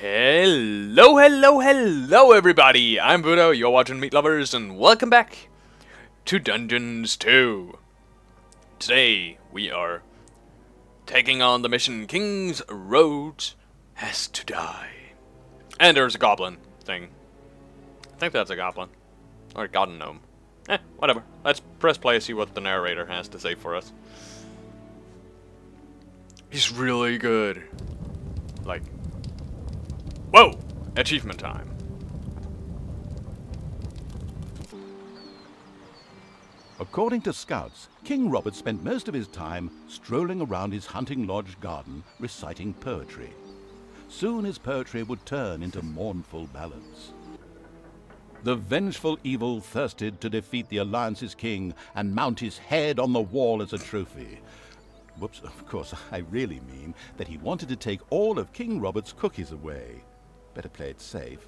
Hello, hello, hello, everybody! I'm Vudo, you're watching Meat Lovers, and welcome back to Dungeons 2. Today, we are taking on the mission King's Road Has to Die. And there's a goblin thing. I think that's a goblin. Or a god gnome. Eh, whatever. Let's press play and see what the narrator has to say for us. He's really good. Like, Whoa! Achievement time. According to scouts, King Robert spent most of his time strolling around his hunting lodge garden reciting poetry. Soon his poetry would turn into mournful ballads. The vengeful evil thirsted to defeat the Alliance's king and mount his head on the wall as a trophy. Whoops, of course, I really mean that he wanted to take all of King Robert's cookies away. Better play it safe,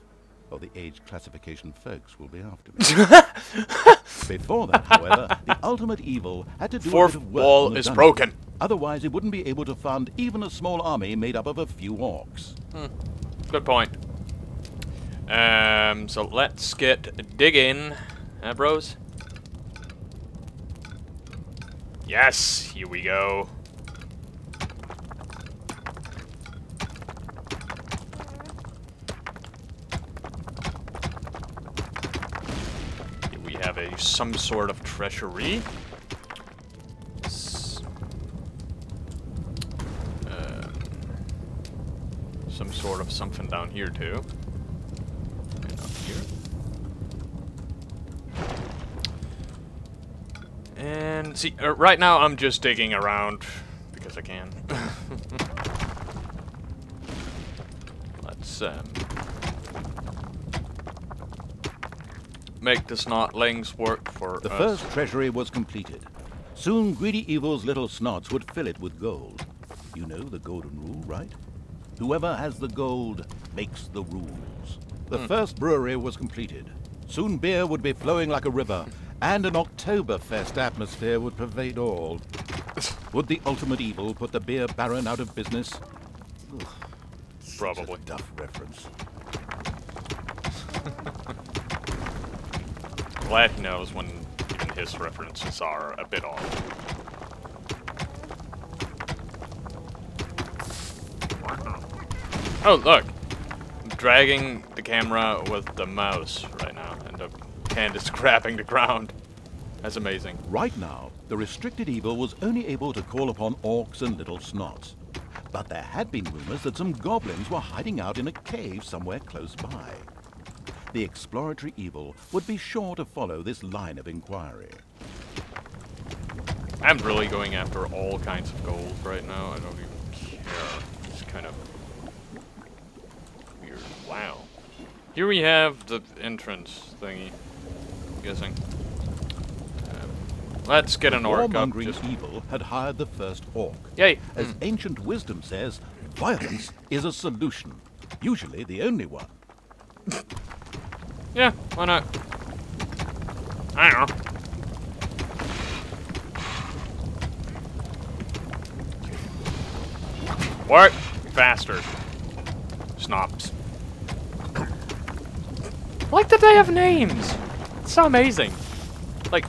or the age classification folks will be after me. Before that, however, the ultimate evil had to do Fourth a bit of work wall on the is dungeon. broken. Otherwise, it wouldn't be able to fund even a small army made up of a few orcs. Good point. Um, so let's get digging, huh, bros? Yes, here we go. Here we have a some sort of treasury. Um, some sort of something down here too. And up here. And see, uh, right now I'm just digging around because I can. Let's um, make the snotlings work for The us. first treasury was completed. Soon greedy evil's little snots would fill it with gold. You know the golden rule, right? Whoever has the gold makes the rules. The hmm. first brewery was completed. Soon beer would be flowing like a river, and an Oktoberfest atmosphere would pervade all. Would the ultimate evil put the beer baron out of business? Ugh, such a Probably. duff reference. Glad he knows when even his references are a bit off. Oh, look! I'm dragging the camera with the mouse right now, and the hand is scraping the ground. That's amazing. Right now, the restricted evil was only able to call upon orcs and little snots. But there had been rumors that some goblins were hiding out in a cave somewhere close by. The exploratory evil would be sure to follow this line of inquiry. I'm really going after all kinds of gold right now. I don't even care. It's kind of weird. Wow. Here we have the entrance thingy. I'm guessing. Um, let's get an orc up. Just, evil had hired the first orc. yay! As Mm. ancient wisdom says, violence is a solution, usually the only one. Yeah, why not? I don't know. Work faster. Snops. Like that they have names. It's so amazing. Like,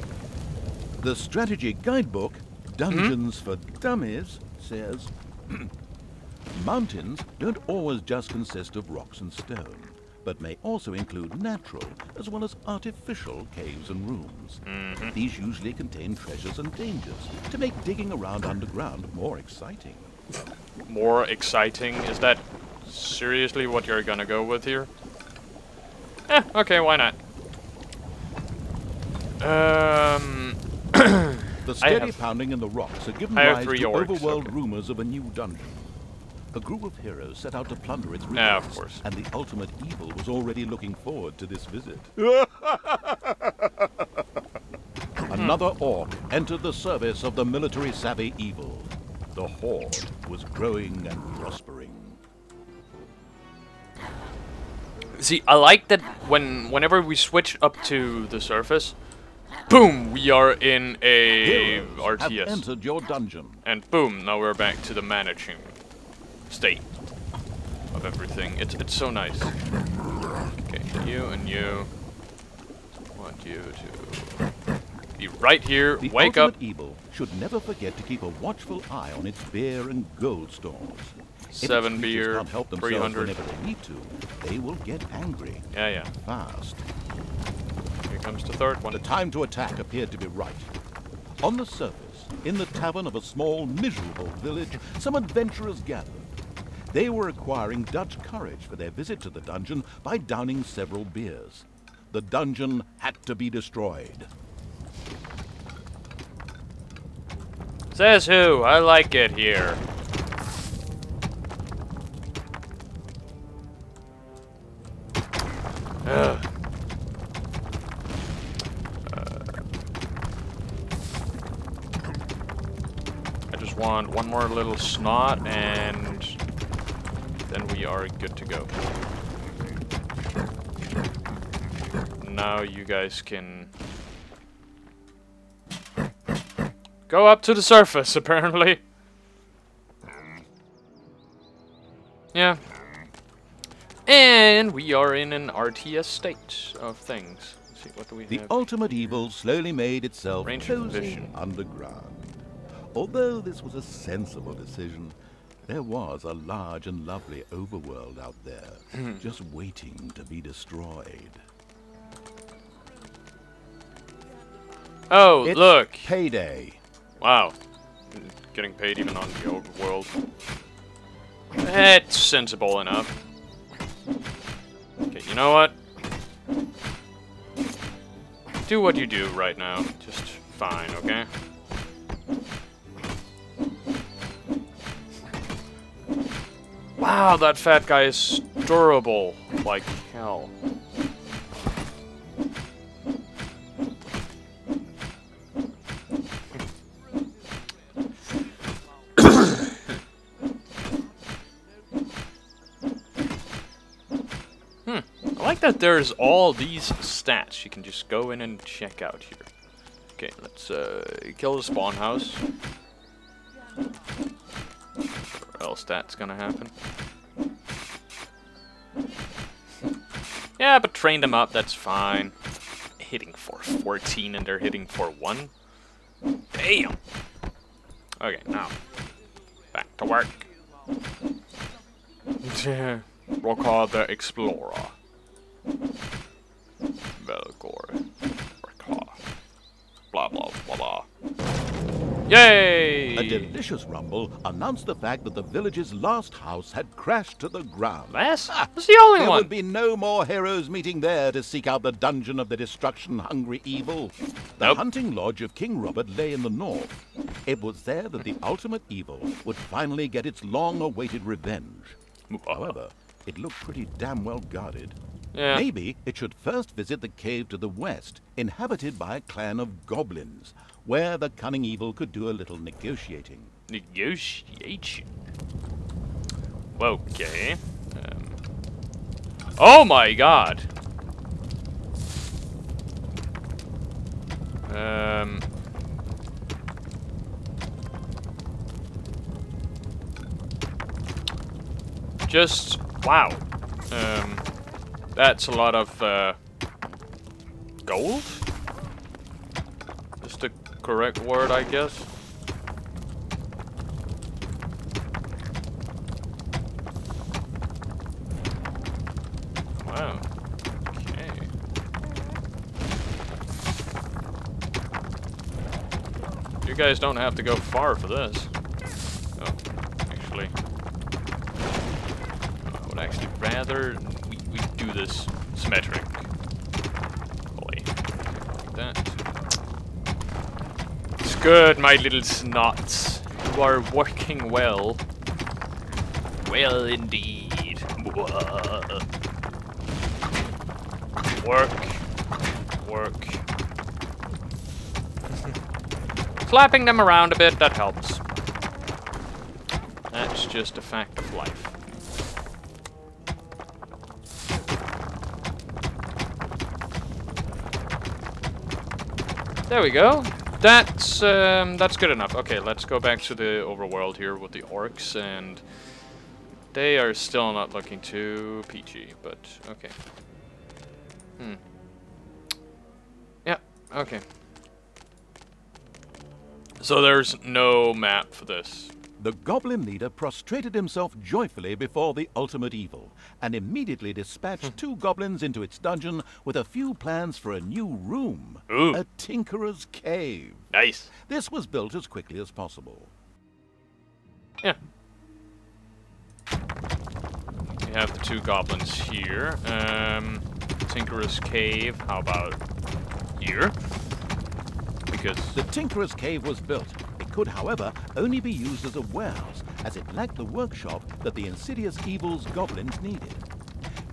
The strategy guidebook, Dungeons hmm? for Dummies, says Mountains don't always just consist of rocks and stone, but may also include natural as well as artificial caves and rooms. These usually contain treasures and dangers to make digging around underground more exciting. more exciting. Is that seriously what you're gonna go with here? Eh, okay, why not? Um, The steady pounding in the rocks had given have rise to overworld okay. rumors of a new dungeon. A group of heroes set out to plunder its Yeah, of course. and the ultimate evil was already looking forward to this visit. Another orc entered the service of the military savvy evil. The horde was growing and prospering. see, I like that when whenever we switch up to the surface, boom, we are in a Heroes have RTS, entered your dungeon. and boom, now we're back to the managing state. of everything. It's it's so nice. Okay, you and you. want you to be right here. The wake up. evil should never forget to keep a watchful eye on its beer and gold stores. Seven beer, can't help themselves 300. whenever they need to, they will get angry Yeah, yeah. fast. Here comes the third one. The time to attack appeared to be right. On the surface, in the tavern of a small, miserable village, some adventurers gathered. They were acquiring Dutch courage for their visit to the dungeon by downing several beers. The dungeon had to be destroyed. Says who? I like it here. Ugh. Uh. I just want one more little snot and then we are good to go. Now you guys can go up to the surface, apparently. Yeah. And we are in an RTS state of things. Let's see, what do we The have? ultimate evil slowly made itself Range of cozy vision. underground. Although this was a sensible decision, there was a large and lovely overworld out there, Hmm. just waiting to be destroyed. Oh, It's look! Payday. Wow. Getting paid even on the old world. It's sensible enough. Okay, you know what? Do what you do right now. Just fine, okay? Wow, that fat guy is durable like hell. Hmm. I like that there's all these stats you can just go in and check out here. Okay, let's uh, kill the spawn house. That's gonna happen. yeah, but train them up, that's fine. Hitting for 14 and they're hitting for 1? Damn! Okay, now. Back to work. Call the Explorer. Velgor. Rekha. Blah blah blah blah. Yay! A delicious rumble announced the fact that the village's last house had crashed to the ground. Last? Ah, That's the only There one. would be no more heroes meeting there to seek out the dungeon of the destruction-hungry evil. The Nope. hunting lodge of King Robert lay in the north. It was there that the ultimate evil would finally get its long-awaited revenge. Uh-huh. However, it looked pretty damn well guarded. Yeah. Maybe it should first visit the cave to the west, inhabited by a clan of goblins, where the cunning evil could do a little negotiating. Negotiation. Okay. Um. Oh my god. Um. Just wow. Um. That's a lot of uh, gold. Correct word, I guess. Wow. Okay. You guys don't have to go far for this. Oh, actually. I would actually rather we, we do this symmetric. Like that. It's good, my little snots. You are working well. Well, indeed. Work. Work. Flapping them around a bit, that helps. That's just a fact of life. There we go. That's um, that's good enough. Okay, let's go back to the overworld here with the orcs and They are still not looking too peachy, but okay. Hmm. Yeah, okay. So there's no map for this. The goblin leader prostrated himself joyfully before the ultimate evil and immediately dispatched two goblins into its dungeon with a few plans for a new room Ooh. a tinkerer's cave. Nice. This was built as quickly as possible. Yeah. We have the two goblins here. Um, Tinkerer's Cave, how about here? Because, The tinkerer's cave was built. Could, however, only be used as a warehouse, as it lacked the workshop that the insidious evil's goblins needed.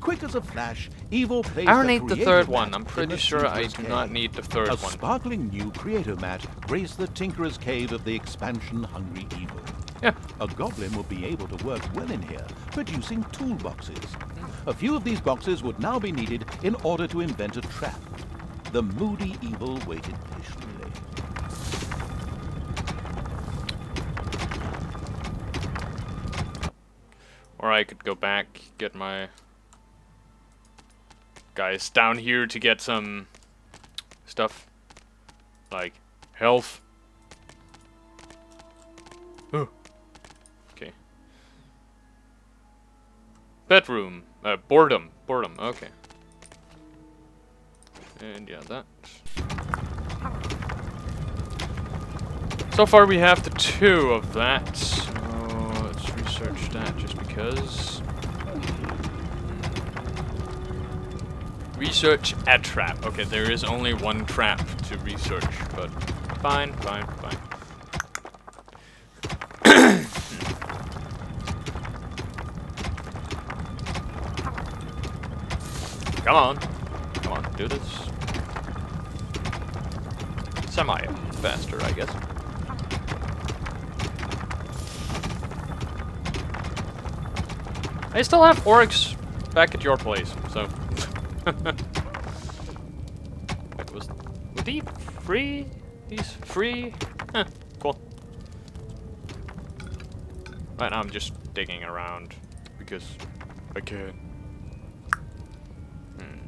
Quick as a flash, evil I don't a need the third one. I'm pretty sure I do not need the third A one. sparkling new creator mat graced the tinkerer's cave of the expansion-hungry evil. Yeah. A goblin would be able to work well in here, producing toolboxes. A few of these boxes would now be needed in order to invent a trap. The moody evil waited patiently. Or I could go back, get my guys down here to get some stuff. Like health. Oh. Okay. Bedroom. Uh, boredom. Boredom. Okay. And yeah, that. So far we have the two of that. Research that just because. Research a trap. Okay, there is only one trap to research, but fine, fine, fine. Come on. Come on, do this. Semi faster, I guess. I still have orcs back at your place, so. Wait, was free? He's free. Huh, cool. Right now I'm just digging around because I can. Hmm.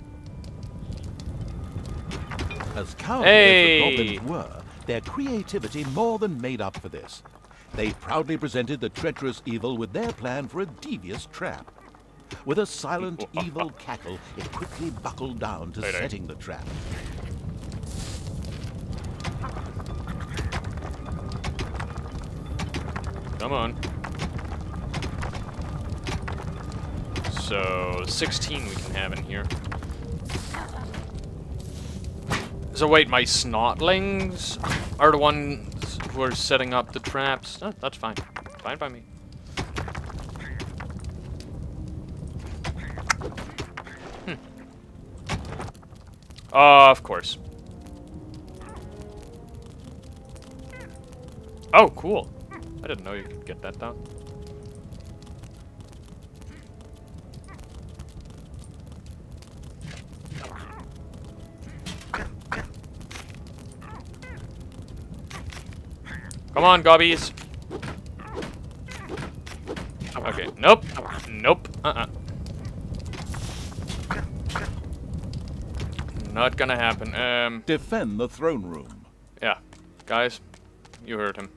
As cowardly Hey! as the goblins were, their creativity more than made up for this. They proudly presented the treacherous evil with their plan for a devious trap. With a silent, evil cackle, it quickly buckled down to setting the trap. Come on. So, 16 we can have in here. So wait, my snotlings are the ones who are setting up the traps? Oh, that's fine. Fine by me. Hmm. Uh, of course. Oh, cool. I didn't know you could get that down. Come on, gobbies. Okay, nope. Nope. Uh-uh. Not gonna happen. Um, Defend the throne room. yeah. Guys, you heard him.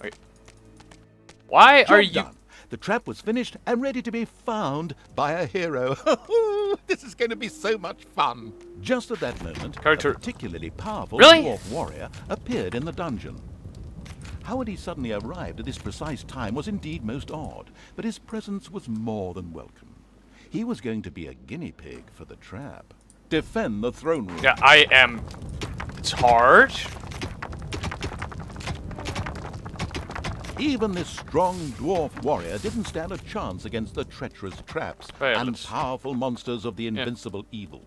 Wait. Why are you... done. The trap was finished and ready to be found by a hero. this is going to be so much fun. Just at that moment, Character- a particularly powerful Really? dwarf warrior appeared in the dungeon. How had he suddenly arrived at this precise time was indeed most odd, but his presence was more than welcome. He was going to be a guinea pig for the trap. Defend the throne room. Yeah, I am... It's hard. Even this strong dwarf warrior didn't stand a chance against the treacherous traps and let's- powerful monsters of the invincible evil.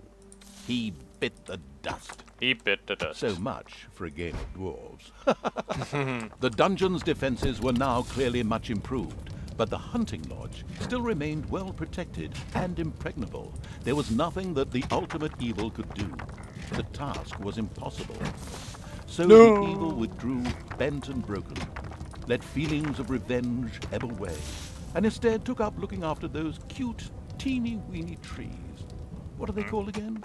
He bit the dust. He bit the dust. So much for a game of dwarves. the dungeon's defenses were now clearly much improved, but the hunting lodge still remained well protected and impregnable. There was nothing that the ultimate evil could do. The task was impossible. So No. the evil withdrew, bent and broken. let feelings of revenge ebb away, and instead took up looking after those cute, teeny weeny trees. What are they hmm. called again?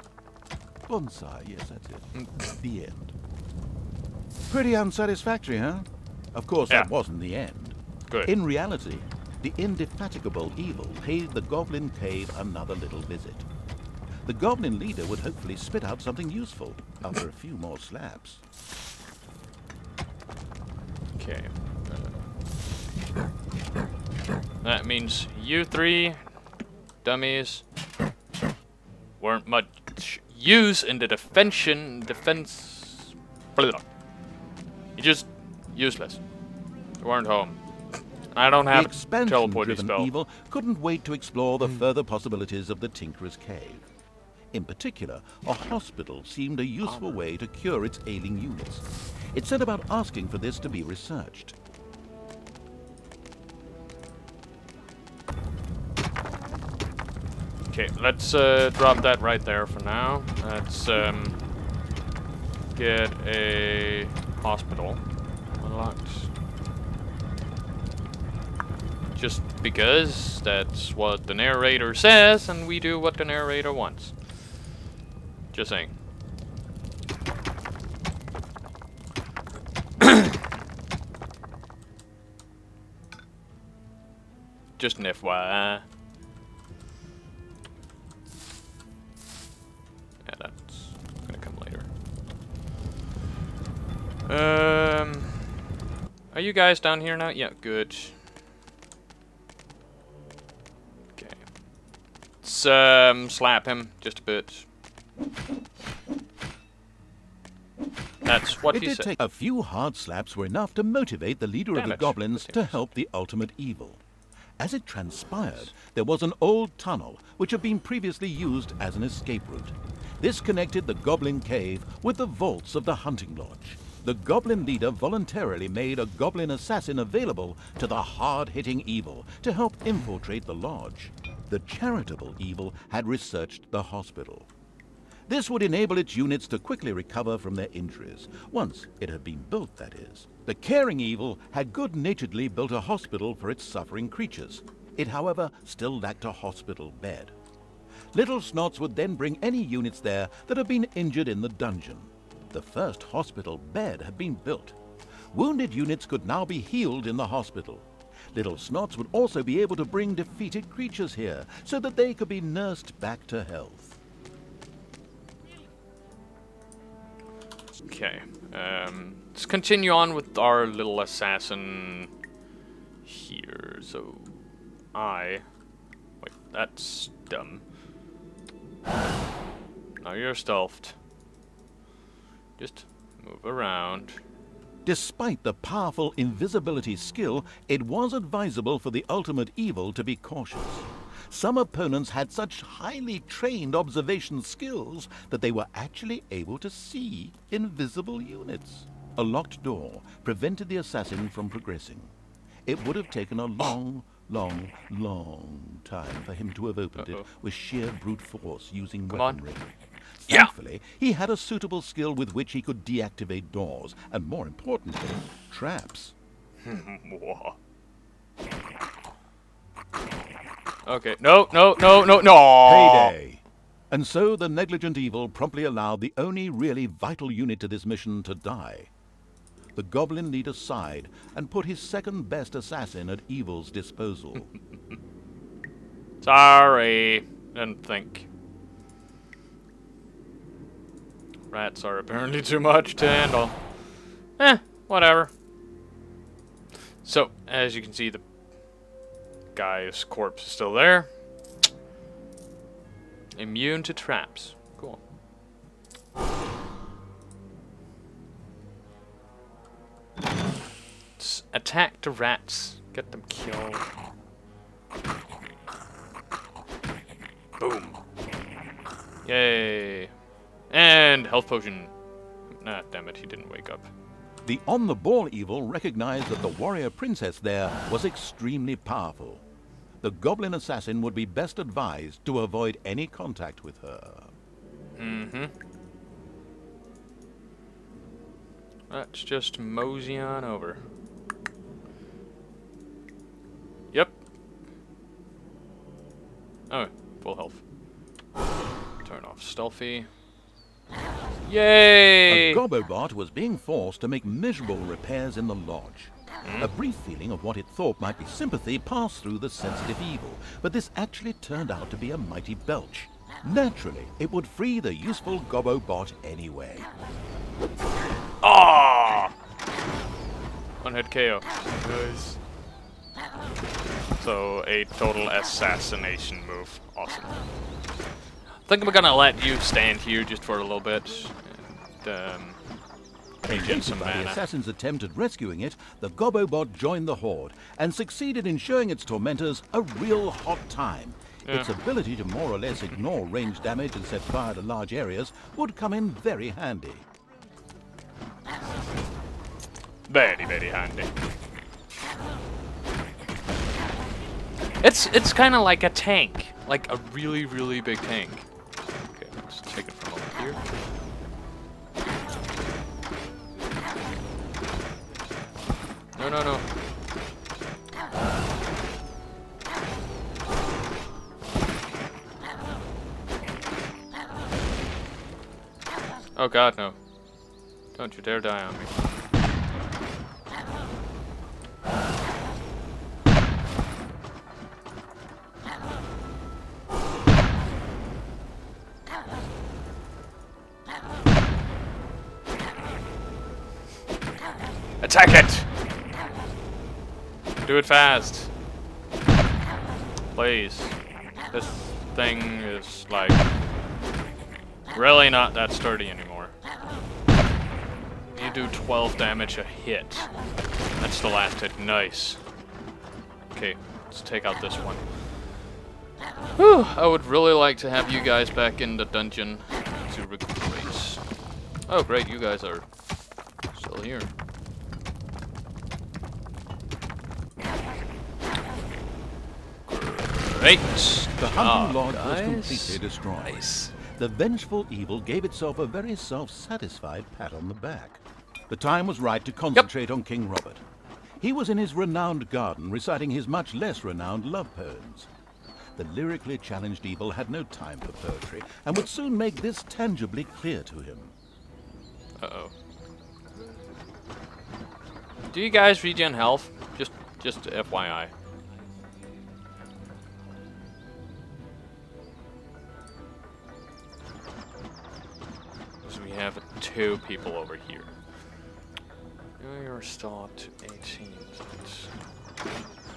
Bonsai, yes, that's it. the end. Pretty unsatisfactory, huh? Of course, Yeah. that wasn't the end. Good. In reality, the indefatigable evil paid the Goblin Cave another little visit. The Goblin leader would hopefully spit out something useful after a few more slaps. Okay. Uh, that means you three dummies weren't much use in the defension defense. Blah. You just useless. You weren't home. I don't The have a teleporting expansion-driven spell. evil couldn't wait to explore the further possibilities of the Tinkerer's Cave. In particular, a hospital seemed a useful way to cure its ailing units. It set about asking for this to be researched. Okay, let's uh, drop that right there for now. Let's um, get a hospital unlocked. Just because that's what the narrator says, and we do what the narrator wants. Just saying. Just an FYI. You guys down here now? Yeah, good. Okay. Let's um slap him just a bit. That's what it he did said. take a few hard slaps were enough to motivate the leader Damn of the it, goblins to help the ultimate evil. As it transpired, there was an old tunnel which had been previously used as an escape route. This connected the Goblin Cave with the vaults of the hunting lodge. The Goblin leader voluntarily made a Goblin assassin available to the hard-hitting evil to help infiltrate the lodge. The charitable evil had researched the hospital. This would enable its units to quickly recover from their injuries, once it had been built, that is. The caring evil had good-naturedly built a hospital for its suffering creatures. It, however, still lacked a hospital bed. Little Snots would then bring any units there that had been injured in the dungeon. The first hospital bed had been built. Wounded units could now be healed in the hospital. Little Snots would also be able to bring defeated creatures here so that they could be nursed back to health. Okay. Um, let's continue on with our little assassin here. So, I. Wait, that's dumb. Now you're stealthed. Just move around. Despite the powerful invisibility skill, it was advisable for the ultimate evil to be cautious. Some opponents had such highly trained observation skills that they were actually able to see invisible units. A locked door prevented the assassin from progressing. It would have taken a long, long, long time for him to have opened it Uh-oh. with sheer brute force using Come on. Weaponry. Yeah. Thankfully, he had a suitable skill with which he could deactivate doors, and more importantly, traps. Okay. No, no, no, no, no. Payday! And so the negligent evil promptly allowed the only really vital unit to this mission to die. The goblin leader sighed and put his second best assassin at evil's disposal. Sorry. Didn't think. Rats are apparently too much to handle. Eh, whatever. So, as you can see, the guy's corpse is still there. Immune to traps. Cool. S- attack the rats. Get them killed. Boom. Yay. And health potion. Ah, damn it, he didn't wake up. The on-the-ball evil recognized that the warrior princess there was extremely powerful. The goblin assassin would be best advised to avoid any contact with her. Mm-hmm. Let's just mosey on over. Yep. Oh, full health. Turn off stealthy. Yay! A Gobobot was being forced to make miserable repairs in the lodge. A brief feeling of what it thought might be sympathy passed through the sensitive evil, but this actually turned out to be a mighty belch. Naturally, it would free the useful Gobobot anyway. Ah! One hit KO. Nice. So a total assassination move. Awesome. I think I'm gonna let you stand here just for a little bit and um, regen some by the assassin's attempt at rescuing it, the Gobobot joined the horde and succeeded in showing its tormentors a real hot time. Its ability to more or less ignore range damage and set fire to large areas would come in very handy. Very, very handy. It's it's kind of like a tank, like a really, really big tank. No, no. Oh god, no. Don't you dare die on me. Do it fast. Please. This thing is like really not that sturdy anymore. You do 12 damage a hit. That's the last hit. Nice. Okay, let's take out this one. Whew, I would really like to have you guys back in the dungeon to recuperate. Oh, great, you guys are still here. Great. The hunting lodge was completely destroyed. Nice. The vengeful evil gave itself a very self-satisfied pat on the back. The time was right to concentrate on King Robert. He was in his renowned garden reciting his much less renowned love poems. The lyrically challenged evil had no time for poetry and would soon make this tangibly clear to him. Uh-oh. Do you guys regen health? Just just FYI. Have two people over here. We are still up to 18. That's-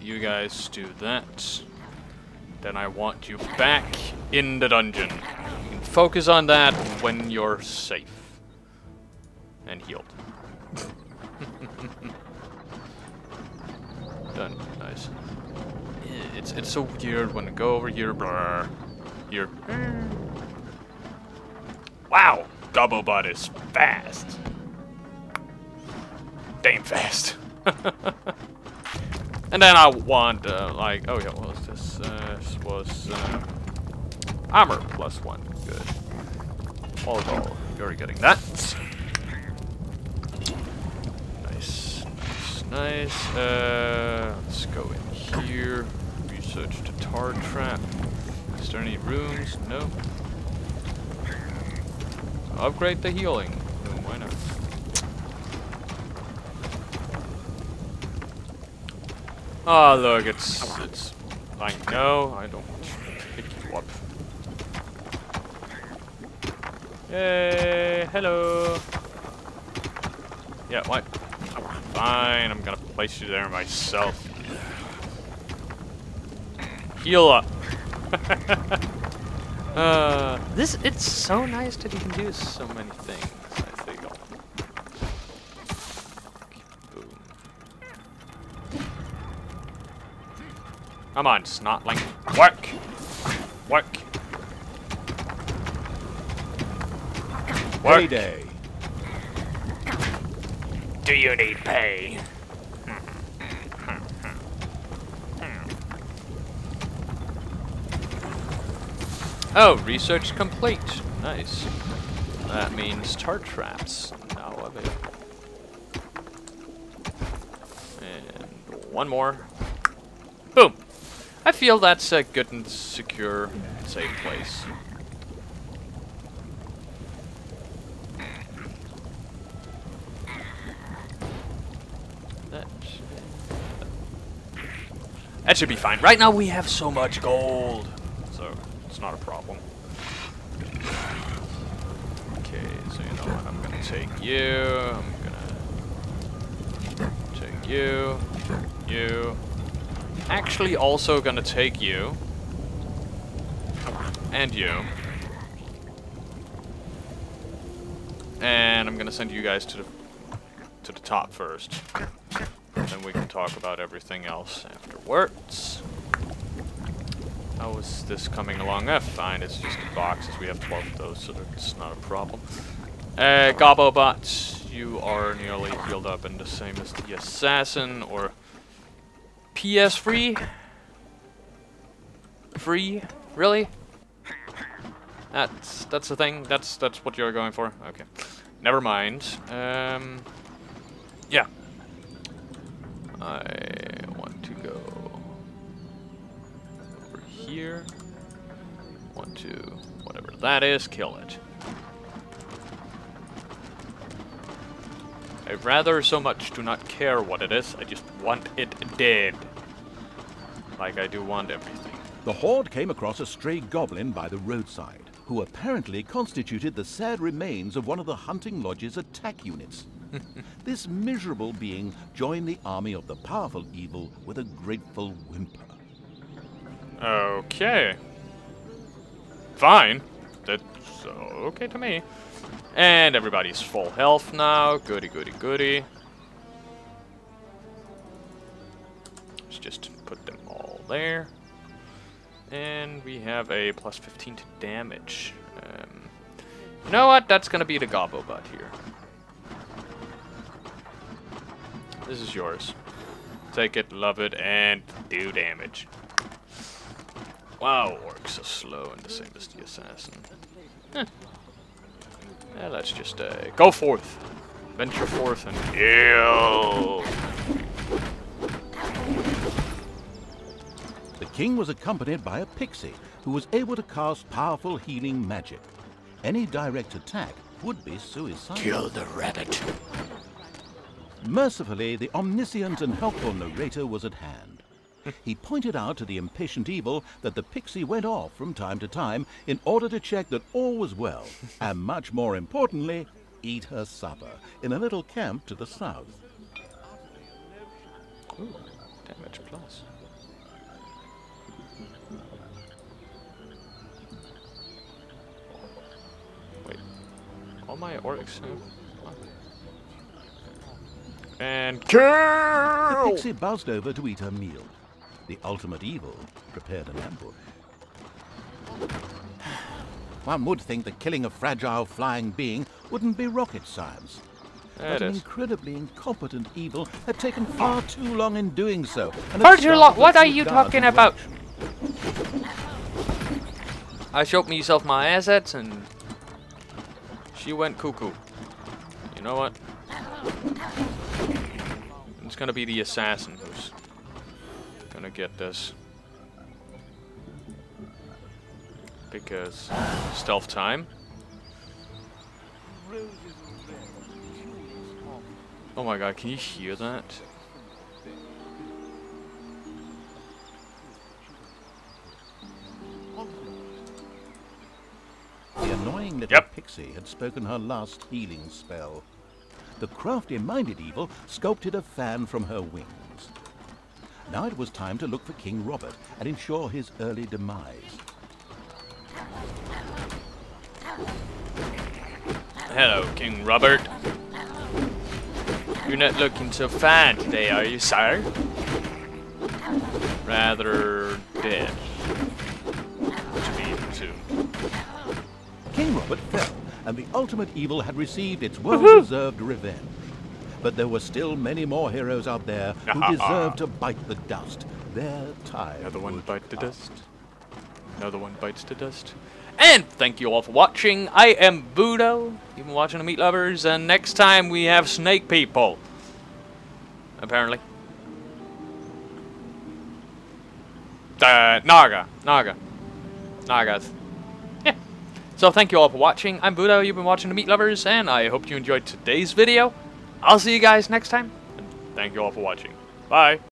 You guys do that. Then I want you back in the dungeon. You can focus on that when you're safe. So weird when I go over here, brr, here. Wow, Gobobot is fast. Damn fast. And then I want, uh, like, oh yeah, what was this? Uh, this was uh, armor plus one. Good. All gold. You're getting that. Nice, nice, nice. Uh, let's go in here. Research the tar trap. Is there any rooms? No. Upgrade the healing. Why not? Oh, look, it's it's like no, I don't want to pick you up. Hello. Yeah, what? Fine, I'm gonna place you there myself. Heal up. uh, this it's so nice that you can do so many things. I think. Boom. Come on, snotling. Work! Work! Work! Payday! Do you need pay? Oh, research complete. Nice. That means tar traps now available. And one more. Boom. I feel that's a good and secure, safe place. That should, be fine. Right now we have so much gold, it's not a problem. Okay, so you know what? I'm gonna take you. I'm gonna take you. You. Actually, also gonna take you. And you. And I'm gonna send you guys to the to the top first. Then we can talk about everything else afterwards. How is this coming along? Eh, fine, it's just boxes. We have 12 of those, so it's not a problem. Uh, Gobobot, you are nearly healed up and the same as the Assassin, or PS free? Free? Really? That's that's the thing. That's that's what you're going for. Okay, never mind. Um, yeah, I here. One, two, whatever that is, kill it. I rather so much do not care what it is. I just want it dead. Like I do want everything. The horde came across a stray goblin by the roadside, who apparently constituted the sad remains of one of the hunting lodge's attack units. this miserable being joined the army of the powerful evil with a grateful whimper. Okay. Fine. That's okay to me. And everybody's full health now. Goody, goody, goody. Let's just put them all there. And we have a plus 15 to damage. Um, you know what? That's going to be the Gobobot here. This is yours. Take it, love it, and do damage. Wow, orcs are slow and the same as the assassin. Huh. Yeah, let's just uh, go forth. Venture forth and kill. The king was accompanied by a pixie who was able to cast powerful healing magic. Any direct attack would be suicidal. Kill the rabbit. Mercifully, the omniscient and helpful narrator was at hand. He pointed out to the impatient evil that the pixie went off from time to time in order to check that all was well, and much more importantly, eat her supper in a little camp to the south. Ooh, damage plus. Wait, all my orcs what? And The pixie buzzed over to eat her meal. The ultimate evil prepared an ambush. One would think the killing a fragile flying being wouldn't be rocket science. There but an is. incredibly incompetent evil had taken far too long in doing so. and Far too long. What are you talking about? I showed myself my assets and she went cuckoo. You know what? It's gonna be the assassin who's gonna get this. Because stealth time. Oh my god, can you hear that? The annoying little Yep. pixie had spoken her last healing spell. The crafty-minded evil sculpted a fan from her wings. Now it was time to look for King Robert and ensure his early demise. Hello, King Robert. You're not looking so fine today, are you, sire? Rather dead. To. King Robert fell, and the ultimate evil had received its well-deserved revenge. But there were still many more heroes out there who deserved to bite the dust. Their time Another one bite the dust. Another one bites the dust. And thank you all for watching. I am Vudo. You've been watching the Meat Lovers, and next time we have snake people. Apparently. Uh, Naga. Naga. Nagas. Yeah. So thank you all for watching. I'm Vudo. You've been watching the Meat Lovers, and I hope you enjoyed today's video. I'll see you guys next time. And thank you all for watching. Bye.